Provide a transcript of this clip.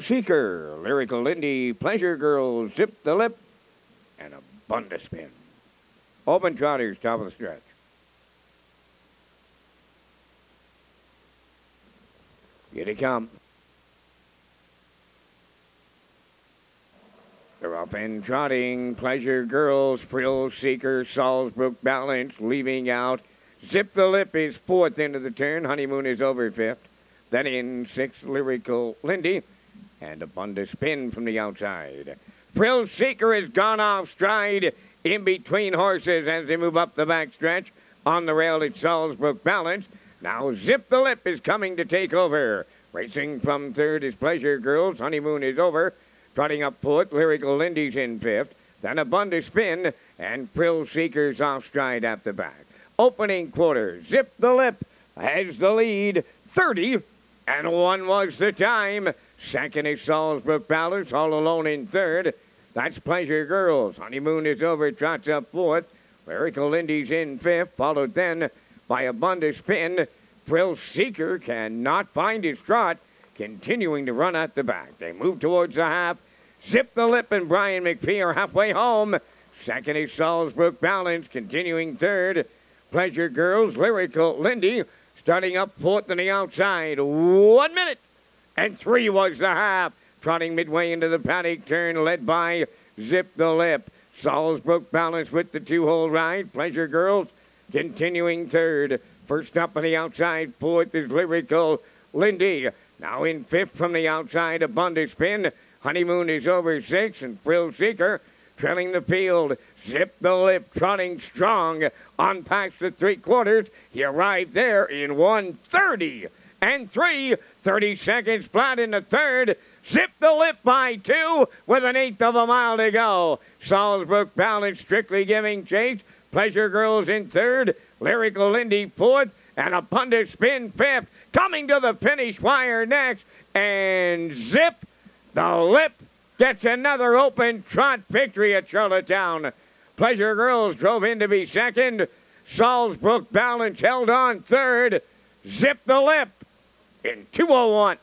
Thrill Seeker, Lyrical Lindy, Pleasure Girl, Zip the Lip, and a Bunda Spin. Open trotters, top of the stretch. Here they come. They're up and trotting. Pleasure Girls, Thrill Seeker, Salzbrook Balance, leaving out. Zip the Lip is fourth into the turn. Honeymoon is over fifth. Then in sixth, Lyrical Lindy. And a Bunda spin from the outside. Thrill Seeker has gone off stride in between horses as they move up the backstretch. On the rail, at Salzbrook Balance. Now Zip the Lip is coming to take over. Racing from third is Pleasure Girls. Honeymoon is over. Trotting up fourth, Lyrical Lindy's in fifth. Then a Bunda spin, and Thrill Seekers off stride at the back. Opening quarter, Zip the Lip has the lead, 30 and one was the time. Second is Salzbrook Balance, all alone in third. That's Pleasure Girls. Honeymoon is over, trots up fourth. Lyrical Lindy's in fifth, followed then by a Bunda spin. Thrill Seeker cannot find his trot, continuing to run at the back. They move towards the half. Zip the Lip and Brian McPhee are halfway home. Second is Salzbrook Balance, continuing third. Pleasure Girls, Lyrical Lindy, starting up fourth on the outside. One minute and three was the half. Trotting midway into the paddock turn, led by Zip the Lip. Salzbrook Balance with the two-hole ride. Pleasure Girls continuing third. First up on the outside, fourth is Lyrical Lindy. Now in fifth from the outside, a Bunda spin. Honeymoon is over six, and Thrill Seeker trailing the field. Zip the lip, trotting strong on past the three quarters. He arrived there in 130 and three. 30 seconds flat in the third. Zip the lip by two with an eighth of a mile to go. Salzbrook Balance strictly giving chase. Pleasure Girls in third. Lyrical Lindy fourth. And a Bunda spin fifth. Coming to the finish wire next. And zip the lip gets another open trot victory at Charlottetown. Pleasure Girls drove in to be second. Salzbrook Balance held on third. Zip the lip in 201.